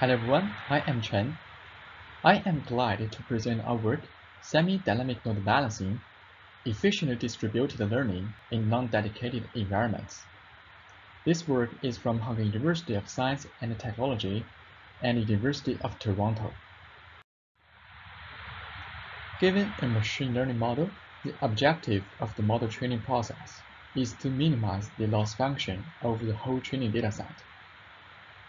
Hello everyone, I am Chen. I am glad to present our work, Semi-Dynamic Load Balancing, Efficiently Distributed Learning in Non-Dedicated Environments. This work is from Hong Kong University of Science and Technology and University of Toronto. Given a machine learning model, the objective of the model training process is to minimize the loss function over the whole training dataset.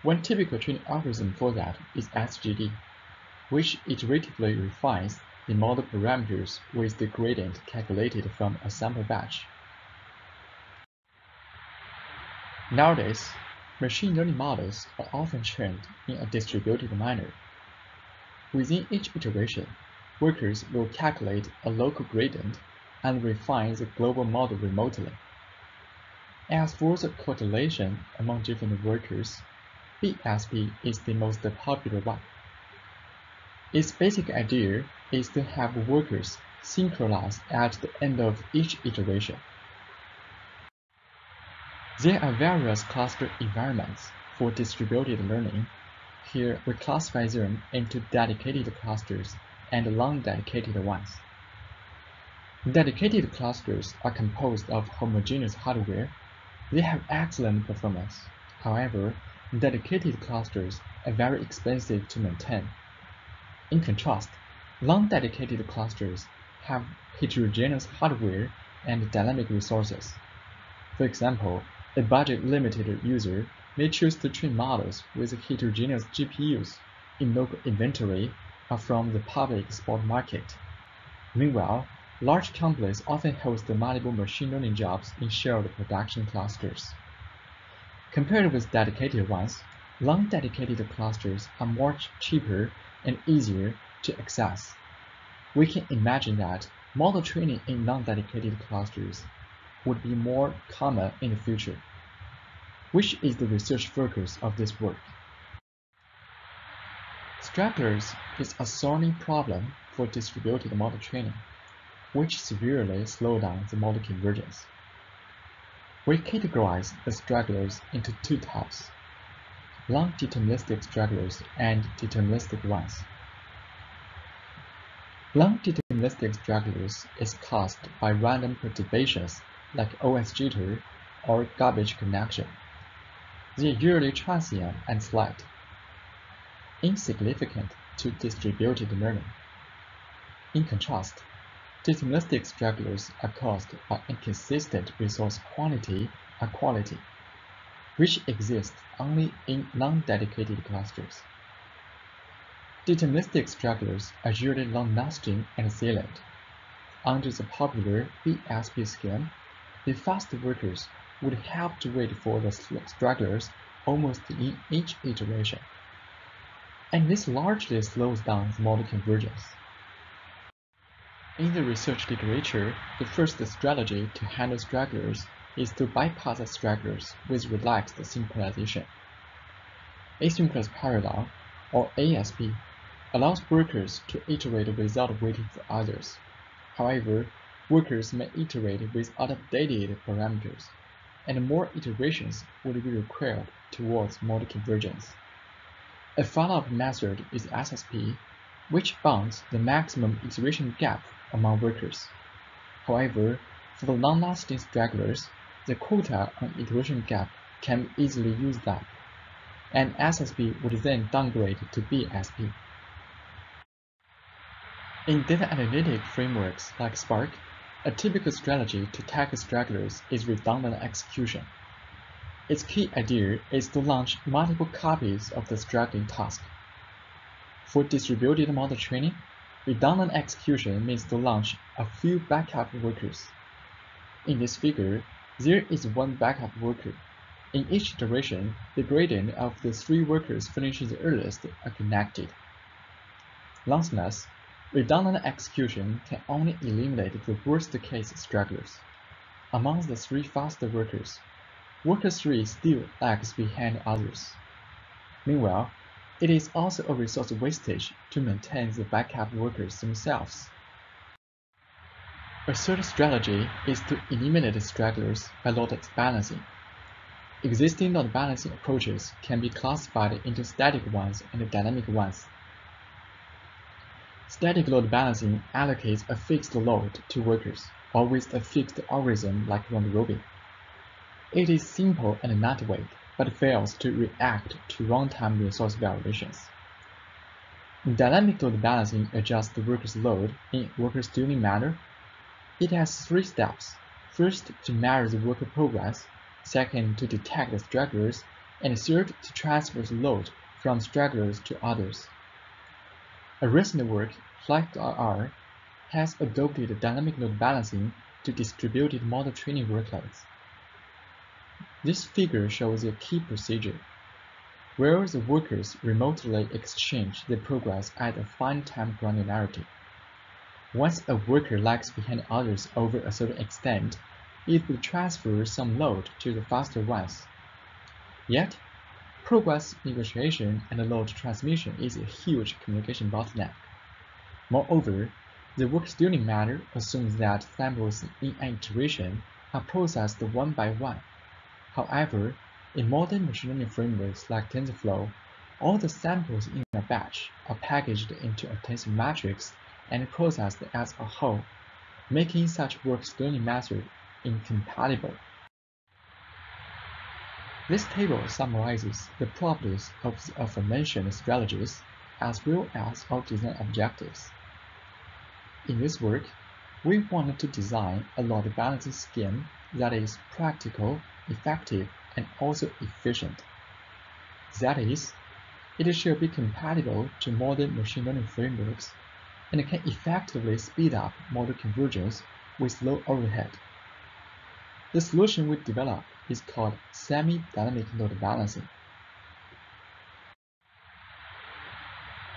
One typical training algorithm for that is SGD, which iteratively refines the model parameters with the gradient calculated from a sample batch. Nowadays, machine learning models are often trained in a distributed manner. Within each iteration, workers will calculate a local gradient and refine the global model remotely. As for the correlation among different workers, BSP is the most popular one. Its basic idea is to have workers synchronize at the end of each iteration. There are various cluster environments for distributed learning. Here we classify them into dedicated clusters and non-dedicated ones. Dedicated clusters are composed of homogeneous hardware. They have excellent performance. However, Dedicated clusters are very expensive to maintain. In contrast, non-dedicated clusters have heterogeneous hardware and dynamic resources. For example, a budget-limited user may choose to train models with heterogeneous GPUs in local inventory or from the public spot market. Meanwhile, large companies often host multiple machine learning jobs in shared production clusters. Compared with dedicated ones, non-dedicated clusters are much cheaper and easier to access. We can imagine that model training in non-dedicated clusters would be more common in the future, which is the research focus of this work. Stragglers is a thorny problem for distributed model training, which severely slow down the model convergence. We categorize the stragglers into two types, long-deterministic stragglers and deterministic ones. Non-deterministic stragglers is caused by random perturbations like OS jitter or garbage collection. They are usually transient and slight, insignificant to distributed learning. In contrast, Deterministic stragglers are caused by inconsistent resource quantity or quality, which exists only in non-dedicated clusters. Deterministic stragglers are usually long-lasting and salient. Under the popular BSP scheme, the fast workers would have to wait for the stragglers almost in each iteration. And this largely slows down the model convergence. In the research literature, the first strategy to handle stragglers is to bypass stragglers with relaxed synchronization. Asynchronous parallel, or ASP, allows workers to iterate without waiting for others. However, workers may iterate with outdated parameters, and more iterations would be required towards model convergence. A follow-up method is SSP, which bounds the maximum iteration gap among workers. However, for the long-lasting stragglers, the quota on iteration gap can easily used up, and SSP would then downgrade to BSP. In data analytic frameworks like Spark, a typical strategy to tackle stragglers is redundant execution. Its key idea is to launch multiple copies of the straggling task. For distributed model training, Redundant execution means to launch a few backup workers. In this figure, there is one backup worker. In each iteration, the gradient of the three workers finishing the earliest are connected. Nonetheless, redundant execution can only eliminate the worst-case stragglers. Among the three faster workers, worker 3 still lags behind others. Meanwhile, it is also a resource wastage to maintain the backup workers themselves. A third strategy is to eliminate stragglers by load balancing. Existing load balancing approaches can be classified into static ones and dynamic ones. Static load balancing allocates a fixed load to workers, or with a fixed algorithm like round robin. It is simple and lightweight, but fails to react to runtime resource variations. Dynamic load balancing adjusts the worker's load in work-stealing manner. It has three steps. First, to measure the worker progress, second, to detect the stragglers, and third, to transfer the load from stragglers to others. A recent work, FlexRR, has adopted dynamic load balancing to distributed model training workloads. This figure shows a key procedure where the workers remotely exchange their progress at a fine time granularity. Once a worker lags behind others over a certain extent, it will transfer some load to the faster ones. Yet, progress negotiation and load transmission is a huge communication bottleneck. Moreover, the work-stealing matter assumes that samples in an iteration are processed one by one. However, in modern machine learning frameworks like TensorFlow, all the samples in a batch are packaged into a tensor matrix and processed as a whole, making such work-stealing method incompatible. This table summarizes the properties of the aforementioned strategies as well as our design objectives. In this work, we wanted to design a load balancing scheme that is practical, effective, and also efficient. That is, it should be compatible to modern machine learning frameworks and can effectively speed up model convergence with low overhead. The solution we developed is called semi-dynamic load balancing.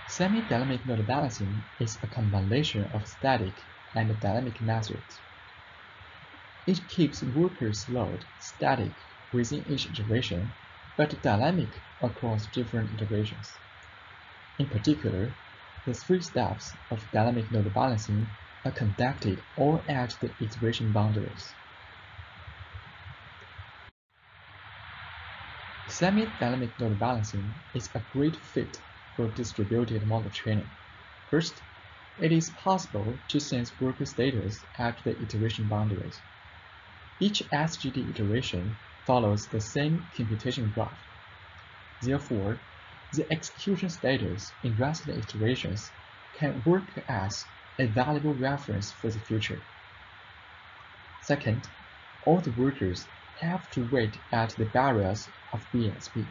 Semi-dynamic load balancing is a combination of static and dynamic methods. It keeps workers' load static within each iteration, but dynamic across different iterations. In particular, the three steps of dynamic load balancing are conducted all at the iteration boundaries. Semi-dynamic load balancing is a great fit for distributed model training. First, it is possible to sense worker status at the iteration boundaries. Each SGD iteration follows the same computation graph. Therefore, the execution status in recent iterations can work as a valuable reference for the future. Second, all the workers have to wait at the barriers of BSP,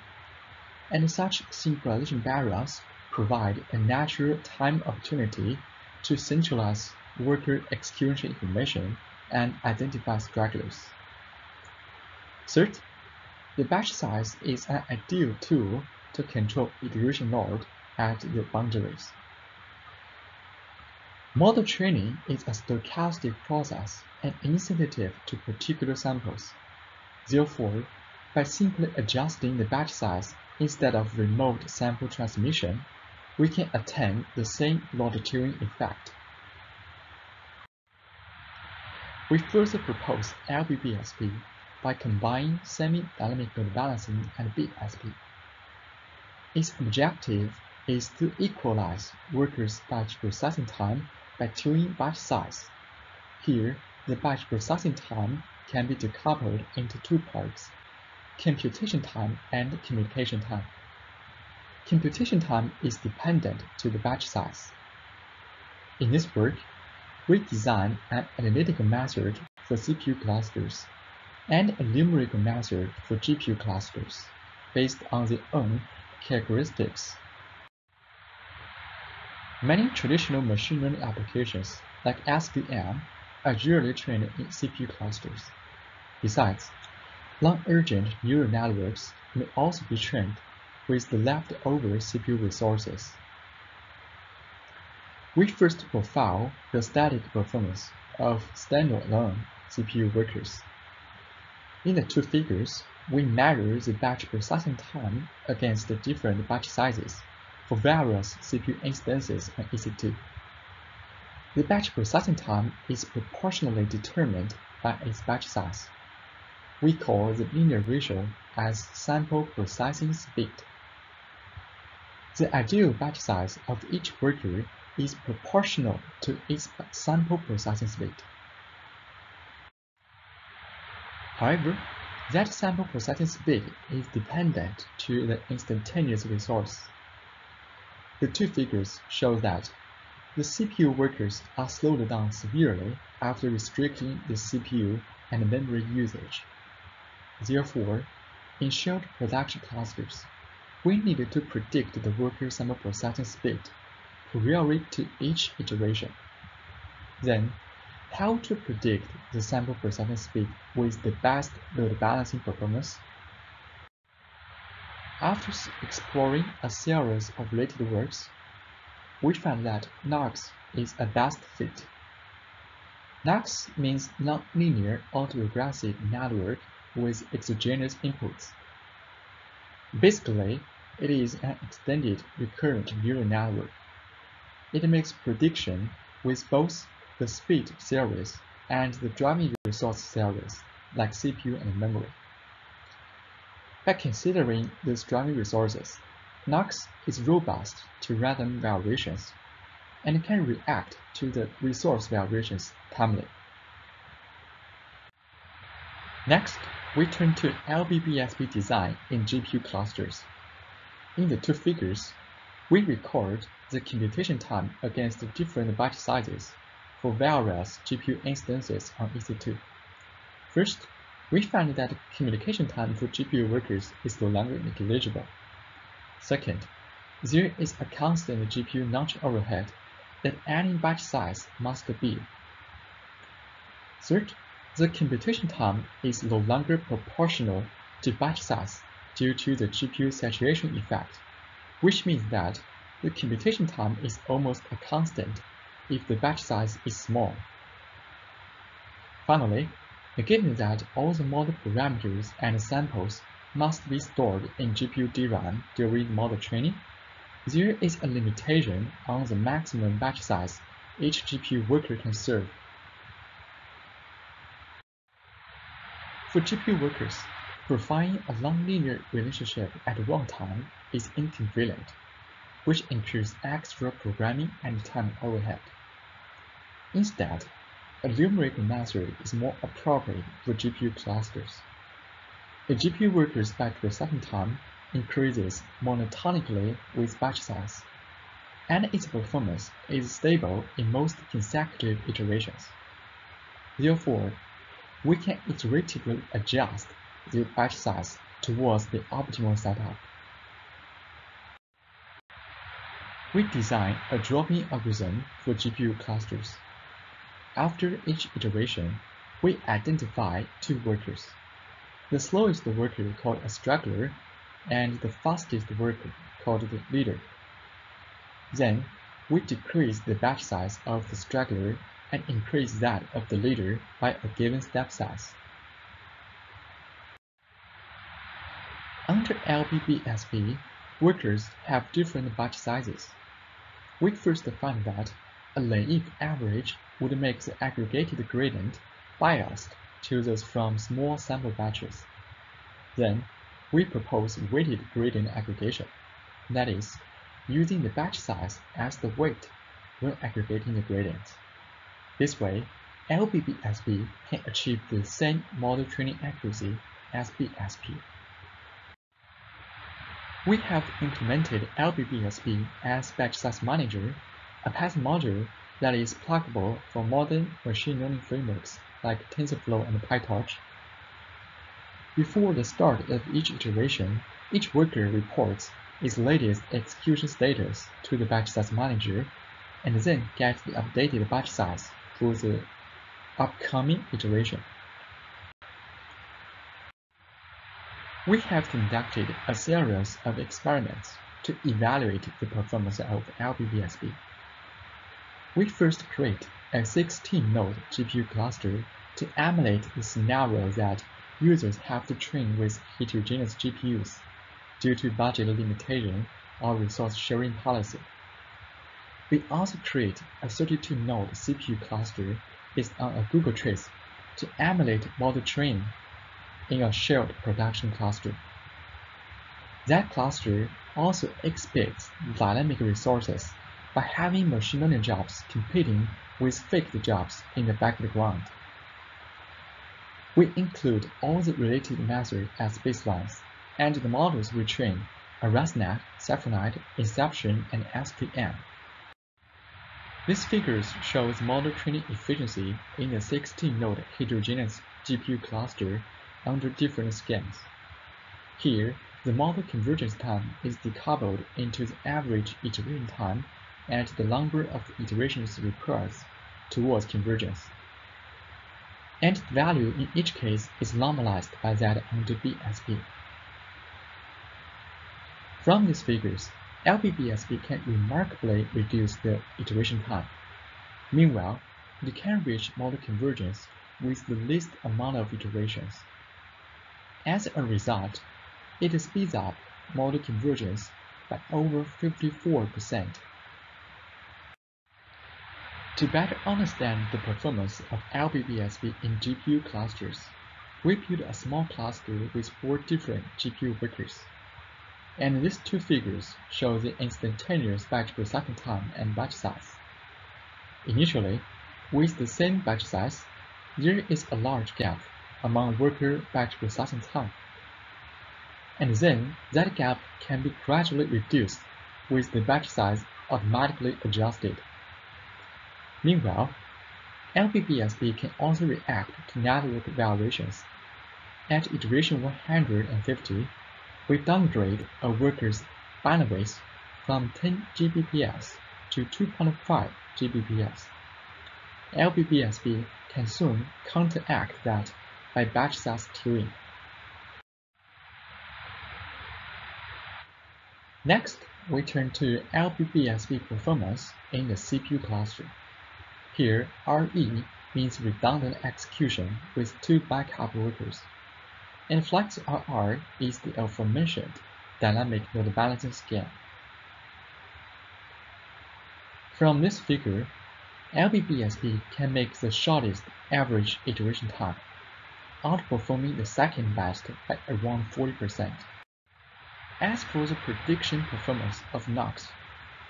and such synchronization barriers provide a natural time opportunity to centralize worker execution information and identify stragglers. Third, the batch size is an ideal tool to control iteration load at the boundaries. Model training is a stochastic process and insensitive to particular samples. Therefore, by simply adjusting the batch size instead of remote sample transmission, we can attain the same load tuning effect. We further propose LBBSP by combining semi-dynamic load balancing and BSP. Its objective is to equalize workers' batch processing time by tuning batch size. Here, the batch processing time can be decoupled into two parts, computation time and communication time. Computation time is dependent to the batch size. In this work, we design an analytical method for CPU clusters and a numerical method for GPU clusters based on their own characteristics. Many traditional machine learning applications, like SVM, are usually trained in CPU clusters. Besides, long-urgent neural networks may also be trained with the leftover CPU resources. We first profile the static performance of standalone CPU workers. In the two figures, we measure the batch processing time against the different batch sizes for various CPU instances on EC2. The batch processing time is proportionally determined by its batch size. we call the linear ratio as sample processing speed. The ideal batch size of each worker is proportional to its sample processing speed. However, that sample processing speed is dependent to the instantaneous resource. The two figures show that the CPU workers are slowed down severely after restricting the CPU and memory usage. Therefore, in shared production clusters, we need to predict the worker sample processing speed priori to each iteration. Then, how to predict the sample processing speed with the best load balancing performance? After exploring a series of related works, we found that NARX is a best fit. NARX means nonlinear autoregressive network with exogenous inputs. Basically, it is an extended recurrent neural network. It makes prediction with both the speed series and the driving resource series, like CPU and memory. By considering these driving resources, NARX is robust to random variations and can react to the resource variations timely. Next, we turn to LBBSP design in GPU clusters. In the two figures, we record the computation time against different batch sizes for various GPU instances on EC2. First, we find that communication time for GPU workers is no longer negligible. Second, there is a constant GPU notch overhead that any batch size must be. Third, the computation time is no longer proportional to batch size due to the GPU saturation effect, which means that the computation time is almost a constant if the batch size is small. Finally, given that all the model parameters and samples must be stored in GPU DRAM during model training, there is a limitation on the maximum batch size each GPU worker can serve. For GPU workers, providing a nonlinear relationship at runtime is inconvenient, which incurs extra programming and time overhead. Instead, a numerical method is more appropriate for GPU clusters. The GPU worker's batch processing time increases monotonically with batch size, and its performance is stable in most consecutive iterations. Therefore, we can iteratively adjust the batch size towards the optimal setup. We design a dropping algorithm for GPU clusters. After each iteration, we identify two workers. The slowest worker called a straggler and the fastest worker called the leader. Then, we decrease the batch size of the straggler and increase that of the leader by a given step size. Under LBBSP, workers have different batch sizes. We first find that a naive average would make the aggregated gradient biased to those from small sample batches. Then, we propose weighted gradient aggregation, that is, using the batch size as the weight when aggregating the gradients. This way, LBBSP can achieve the same model training accuracy as BSP. We have implemented LBBSP as Batch Size Manager, a Python module that is pluggable for modern machine learning frameworks like TensorFlow and PyTorch. Before the start of each iteration, each worker reports its latest execution status to the batch size manager and then gets the updated batch size for the upcoming iteration. We have conducted a series of experiments to evaluate the performance of LBBSP. We first create a 16-node GPU cluster to emulate the scenario that users have to train with heterogeneous GPUs due to budget limitation or resource sharing policy. We also create a 32-node CPU cluster based on a Google Trace to emulate model training. In a shared production cluster. That cluster also expects dynamic resources by having machine learning jobs competing with fixed jobs in the background. We include all the related methods as baselines, and the models we train are ResNet, Cephalnet, Inception, and SVM. This figure shows model training efficiency in the 16-node heterogeneous GPU cluster under different schemes. Here, the model convergence time is decoupled into the average iteration time and the number of iterations required towards convergence. And the value in each case is normalized by that under BSP. From these figures, LBBSP can remarkably reduce the iteration time. Meanwhile, it can reach model convergence with the least amount of iterations. As a result, it speeds up model convergence by over 54%. To better understand the performance of LBBSP in GPU clusters, we built a small cluster with four different GPU workers. And these two figures show the instantaneous batch per second time and batch size. Initially, with the same batch size, there is a large gap among worker batch processing time. And then that gap can be gradually reduced with the batch size automatically adjusted. Meanwhile, LBBSP can also react to network variations. At iteration 150, we downgrade a worker's bandwidth from 10 Gbps to 2.5 Gbps. LBBSP can soon counteract that by batch size tuning. Next, we turn to LBBSP performance in the CPU cluster. Here, RE means redundant execution with two backup workers. And flex FlexRR is the aforementioned dynamic load balancing scheme. From this figure, LBBSP can make the shortest average iteration time, outperforming the second best by around 40%. As for the prediction performance of NARX,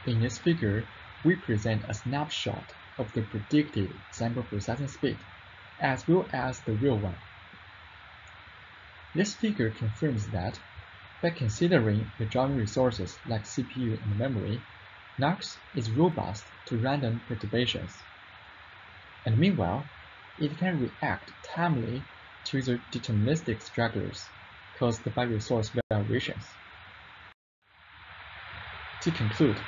in this figure, we present a snapshot of the predicted sample processing speed, as well as the real one. This figure confirms that, by considering the driving resources like CPU and memory, NARX is robust to random perturbations. And meanwhile, it can react timely to the deterministic stragglers caused by resource variations. To conclude,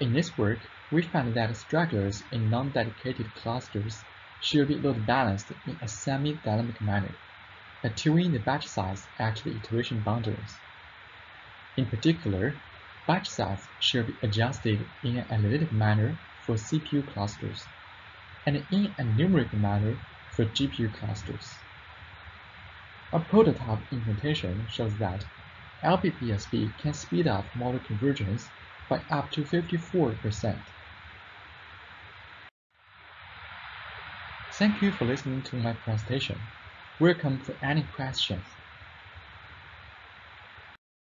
in this work, we found that stragglers in non-dedicated clusters should be load balanced in a semi-dynamic manner, by tuning the batch size at the iteration boundaries. In particular, Batch size should be adjusted in an analytic manner for CPU clusters, and in a numeric manner for GPU clusters. A prototype implementation shows that LBBSP can speed up model convergence by up to 54%. Thank you for listening to my presentation. Welcome for any questions.